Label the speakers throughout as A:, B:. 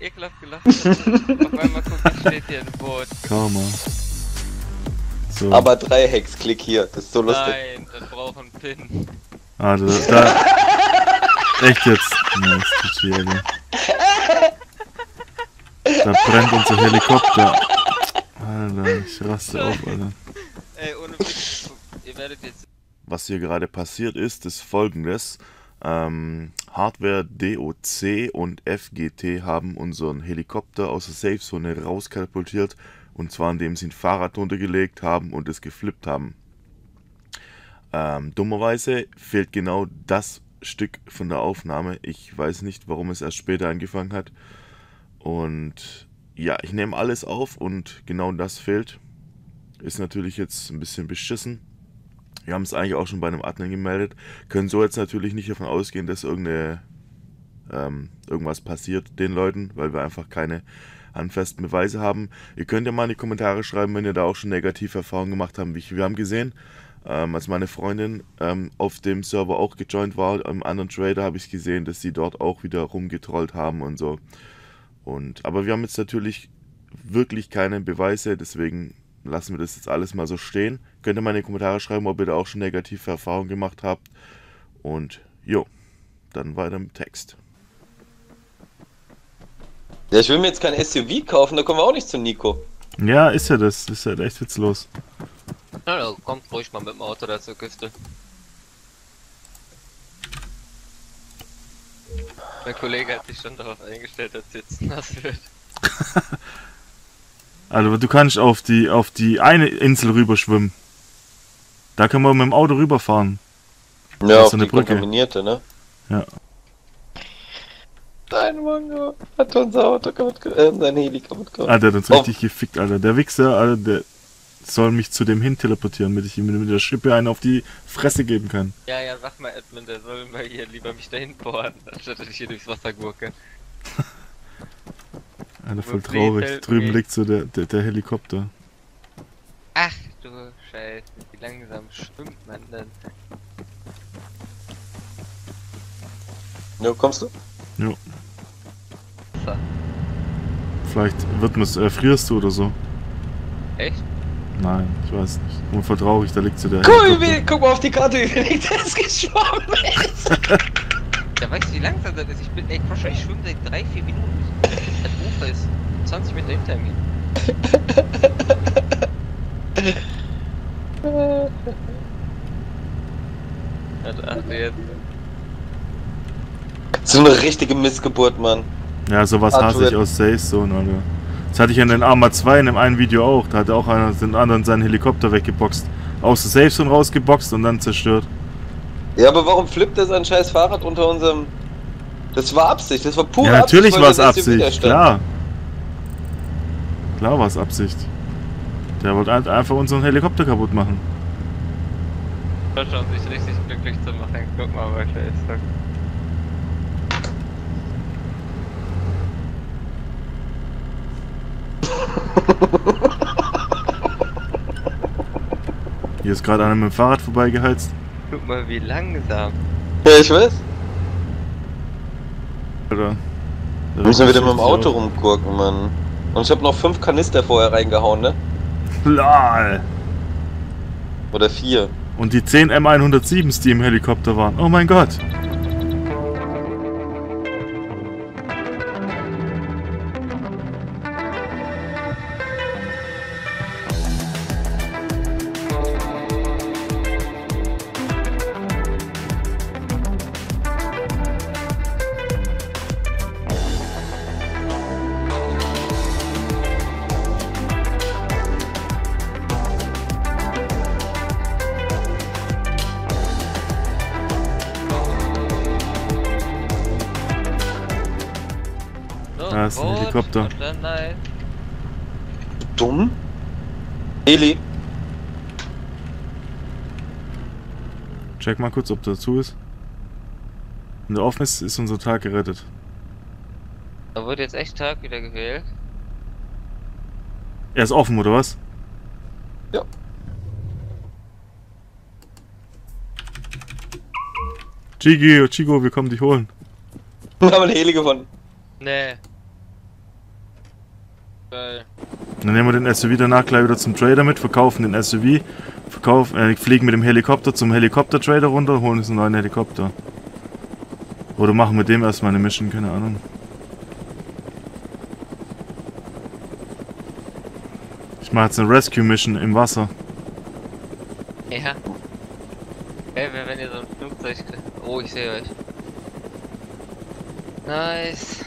A: ekelhaft gelacht habe. Auf einmal guck ich, steht hier ein Boot.
B: Karma. So.
C: Aber drei Hex, klick hier, das ist so lustig.
A: Nein, das braucht einen Pin.
B: Ah, da, da. Echt jetzt? Nee, ist weh, Alter. Da brennt unser Helikopter. Alter, ich raste auf, Alter.
A: Ey, ohne Witz, ihr werdet jetzt.
B: Was hier gerade passiert ist, ist folgendes. Ähm, Hardware DOC und FGT haben unseren Helikopter aus der Safe-Zone rauskatapultiert. Und zwar indem sie ein Fahrrad runtergelegt haben und es geflippt haben. Ähm, dummerweise fehlt genau das Stück von der Aufnahme. Ich weiß nicht, warum es erst später angefangen hat. Und ja, ich nehme alles auf und genau das fehlt. Ist natürlich jetzt ein bisschen beschissen. Wir haben es eigentlich auch schon bei einem Admin gemeldet. Können so jetzt natürlich nicht davon ausgehen, dass irgendeine, ähm, irgendwas passiert den Leuten, weil wir einfach keine handfesten Beweise haben. Ihr könnt ja mal in die Kommentare schreiben, wenn ihr da auch schon negative Erfahrungen gemacht habt. Wir haben gesehen, ähm, als meine Freundin ähm, auf dem Server auch gejoint war, im anderen Trader habe ich gesehen, dass sie dort auch wieder rumgetrollt haben und so. Und, aber wir haben jetzt natürlich wirklich keine Beweise, deswegen lassen wir das jetzt alles mal so stehen. Könnt ihr mal in die Kommentare schreiben, ob ihr da auch schon negative Erfahrungen gemacht habt. Und jo, dann weiter im Text.
C: Ja, ich will mir jetzt kein SUV kaufen, da kommen wir auch nicht zu Nico.
B: Ja, ist ja das. Ist ja echt witzlos.
A: Na, ja, kommt ruhig mal mit dem Auto da zur Küste. Mein Kollege hat sich schon darauf eingestellt, dass jetzt nass wird.
B: Also du kannst auf die auf die eine Insel rüberschwimmen. Da können wir mit dem Auto rüberfahren.
C: Ja,
B: ist
C: auf
B: so eine
C: die
B: Brücke.
C: kontaminierte, ne?
B: Ja.
C: Dein Mango hat unser Auto kaputt gemacht, äh, sein Heli kaputt gemacht.
B: Ah, der hat uns
C: Oh.
B: richtig gefickt, Alter. Der Wichser, Alter, der soll mich zu dem hin teleportieren, damit ich ihm mit der Schippe einen auf die Fresse geben kann.
A: Ja, ja, sag mal Edmund, der soll mal hier lieber mich dahin bohren, anstatt dass ich hier durchs Wasser gurke.
B: Alter, voll
A: Wo
B: traurig. Drüben liegt so der, der, der Helikopter.
A: Ach du Scheiße, wie langsam schwimmt man denn?
C: Ja, kommst du?
B: Jo.
A: So.
B: Vielleicht wird mir's, äh, frierst du oder so.
A: Echt?
B: Nein, ich weiß nicht. Und voll traurig, da liegt so der
C: Cool,
B: Helikopter.
C: wie, guck mal auf die Karte, wie wenig das geschwommen ist.
A: Ja, weißt du, wie langsam das ist? Ich bin, ey, Crusher, ich schwimme seit 3, 4 Minuten. Ist 20 Meter hinter mir. Jetzt.
C: So eine richtige Missgeburt, Mann.
B: Ja, sowas hasse ich aus Safe Zone, Alter. Das hatte ich in den Arma 2 in dem einen Video auch. Da hat auch einer den anderen seinen Helikopter weggeboxt. Aus der Safe Zone rausgeboxt und dann zerstört.
C: Ja, aber warum flippt er sein scheiß Fahrrad unter unserem... Das war Absicht, das war pure
B: ja, natürlich
C: Absicht,
B: war es Absicht, klar. Klar war es Absicht. Der wollte halt einfach unseren Helikopter kaputt machen.
A: Um sich richtig glücklich zu machen. Guck mal, was der ist.
B: Hier ist gerade einer mit dem Fahrrad vorbeigeheizt.
A: Guck mal, wie langsam.
C: Ja, ich weiß.
B: Alter.
C: Wir müssen wieder mit dem Auto rumgurken, Mann. Und ich habe noch fünf Kanister vorher reingehauen, ne?
B: Lol.
C: Oder vier.
B: Und die 10 M107s, die im Helikopter waren. Oh mein Gott. Helikopter.
C: Dumm? Heli?
B: Check mal kurz, ob der zu ist. Wenn der offen ist, ist unser Tag gerettet.
A: Da wurde jetzt echt Tag wieder gewählt.
B: Er ist offen, oder was?
C: Ja.
B: Chigo, Chigo, wir kommen dich holen.
C: Wir haben einen Heli gefunden.
A: Nee. Geil.
B: Dann nehmen wir den SUV danach gleich wieder zum Trader mit, verkaufen den SUV, verkaufen, äh, fliegen mit dem Helikopter zum Helikopter-Trader runter, holen uns einen neuen Helikopter. Oder machen mit dem erstmal eine Mission, keine Ahnung. Ich mache jetzt eine Rescue-Mission im Wasser.
A: Ja. Ey, wenn wenn ihr so ein Flugzeug kriegt. Oh, ich sehe euch. Nice.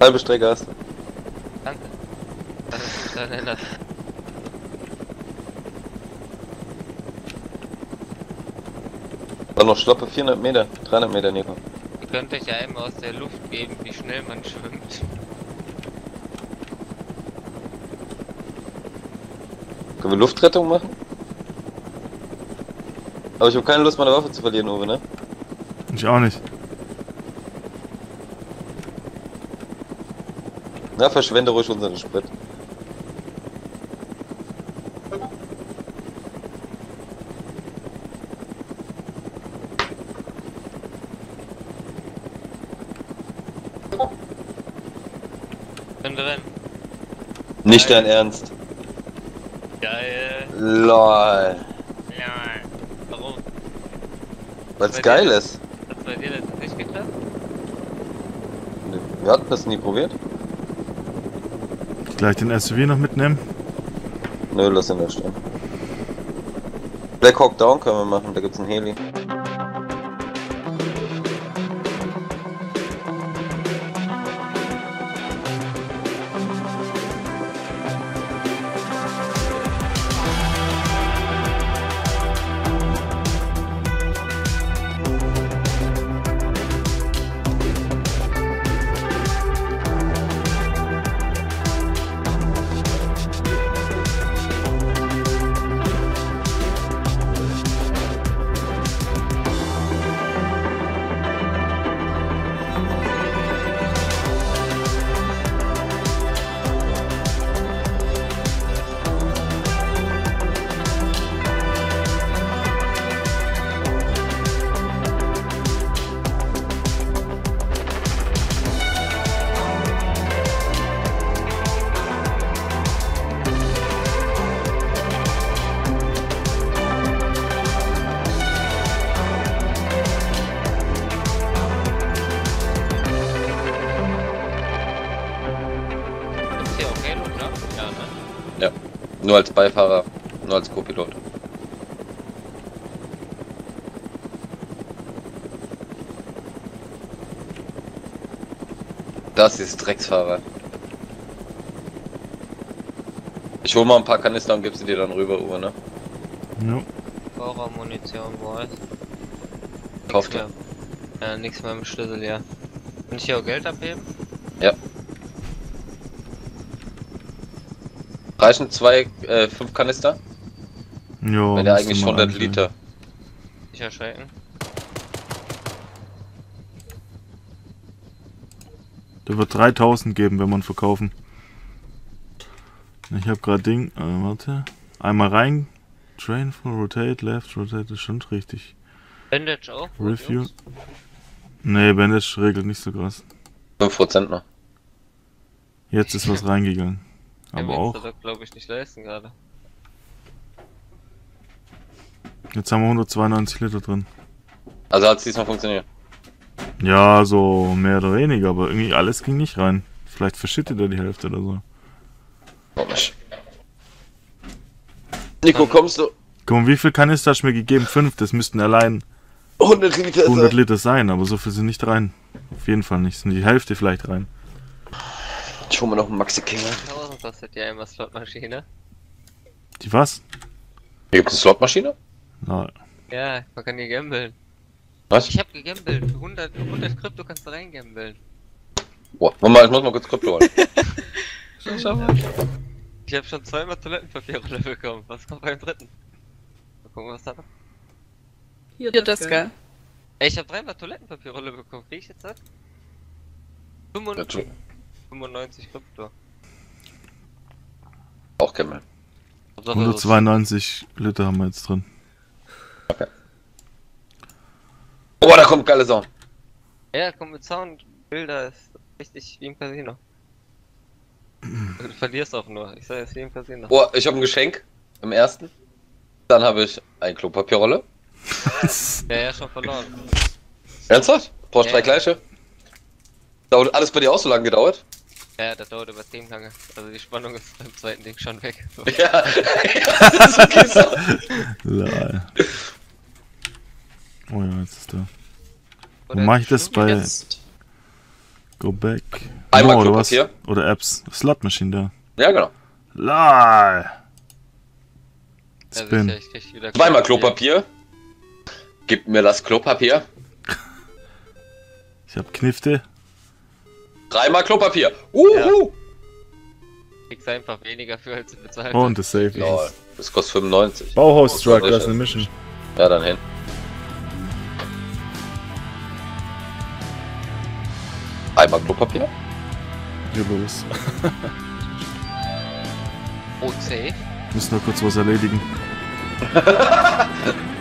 C: Halbe Strecke hast du.
A: Danke. Das ist mich daran erinnert.
C: Dann noch schlappe 400 Meter, 300 Meter, Nico.
A: Ihr könnt euch ja einmal aus der Luft geben, wie schnell man schwimmt.
C: Können wir Luftrettung machen? Aber ich habe keine Lust, meine Waffe zu verlieren, Uwe, ne?
B: Ich auch nicht.
C: Na, verschwende ruhig unseren Sprit.
A: Können wir rennen.
C: Nicht dein Ernst.
A: Geil.
C: LOL.
A: Ja. Warum?
C: Weil's
A: Bei
C: geil
A: dir?
C: ist.
A: Hat's bei dir das nicht geklappt?
C: Wir hatten das nie probiert.
B: Gleich den SUV noch mitnehmen.
C: Nö, lass ihn da stehen. Black Hawk Down können wir machen, da gibt's einen Heli. Als Beifahrer, nur als Co-Pilot. Das ist Drecksfahrer. Ich hol mal ein paar Kanister und gib sie dir dann rüber, Uwe, ne?
B: Ja.
A: Horrormunition, boys.
C: Kauft
A: ja. Ja, nix mehr im Schlüssel, ja. Kann ich hier auch Geld abheben?
C: Reichen zwei, äh, fünf Kanister?
B: Jo,
C: Wenn der eigentlich
B: man
C: 100
B: eigentlich-
C: Liter.
A: Nicht erschrecken.
B: Der wird 3000 geben, wenn man verkaufen. Ich habe gerade Ding, äh, warte. Einmal rein. Train full, rotate, left, rotate, ist schon richtig.
A: Bandage auch?
B: Review. Nee, Bandage regelt nicht so krass.
C: 5% noch.
B: Jetzt ist was reingegangen. Aber auch.
A: glaube ich nicht leisten gerade.
B: Jetzt haben wir 192 Liter drin.
C: Also hat's diesmal funktioniert.
B: Ja, so mehr oder weniger, aber irgendwie alles ging nicht rein. Vielleicht verschüttet er die Hälfte oder so.
C: Komisch. Nico, kommst du?
B: Guck mal, wie viel Kanister hast du mir gegeben? Fünf, das müssten allein
C: 100 Liter
B: 100 Liter sein, aber so viel sind nicht rein. Auf jeden Fall nicht. Sind die Hälfte vielleicht rein.
C: Ich hol mir noch einen Maxi King.
A: 1000 kostet ja immer Slotmaschine.
B: Die was?
C: Hier gibt's eine Slotmaschine?
B: Na,
A: Ja, man kann hier gambeln.
C: Was?
A: Ich hab gegambelt. Für 100, 100 Krypto kannst du reingambeln.
C: Boah, warte mal, ich muss mal kurz Krypto holen.
A: Ich hab schon zweimal Toilettenpapierrolle bekommen. Was kommt beim dritten? Mal gucken, was da noch.
D: Hier, das geil.
A: Ey, ich hab dreimal Toilettenpapierrolle bekommen. Krieg ich jetzt das?
C: Ja,
A: 95,
C: tu-
A: 95 Krypto.
C: Auch Camel.
A: Hauptsache, das-
B: 192 Liter haben wir jetzt drin.
C: Oh, da kommt geile Sound.
A: Ja, komm mit Sound, Bilder ist richtig wie im Casino. Du verlierst auch nur. Ich soll jetzt jedem passieren.
C: Oh, ich habe ein Geschenk im ersten. Dann habe ich ein Klopapierrolle.
A: Ja, ja, schon verloren.
C: Ernsthaft? Brauchst
A: Ja,
C: drei
A: ja.
C: gleiche? Dauert alles bei dir auch so lange gedauert?
A: Ja, das dauert übertrieben lange. Also die Spannung ist beim zweiten Ding schon weg. So.
C: Ja, ja das ist okay so.
B: Lol. Oh ja, jetzt ist da. Wo mach ich das bei
D: Jetzt.
B: Go Back?
C: Einmal
B: oder was?
C: Klopapier.
B: Oder Apps. Slot Machine da.
C: Ja, genau.
B: LOL.
A: Ja,
B: Spin.
A: sicher, ich krieg wieder
C: Zweimal Klopapier. Gib mir das Klopapier.
B: Ich hab Knifte.
C: Dreimal Klopapier. Uhu.
A: Kriegst einfach weniger für, als du bezahlt
B: Und das Safe.
C: Lol, das kostet 95.
B: Bauhaus Truck, das
C: ist
B: ist eine Mission.
C: Ja, dann hin. Einmal Klopapier.
B: Hier los.
A: OC.
B: Müssen noch kurz was erledigen.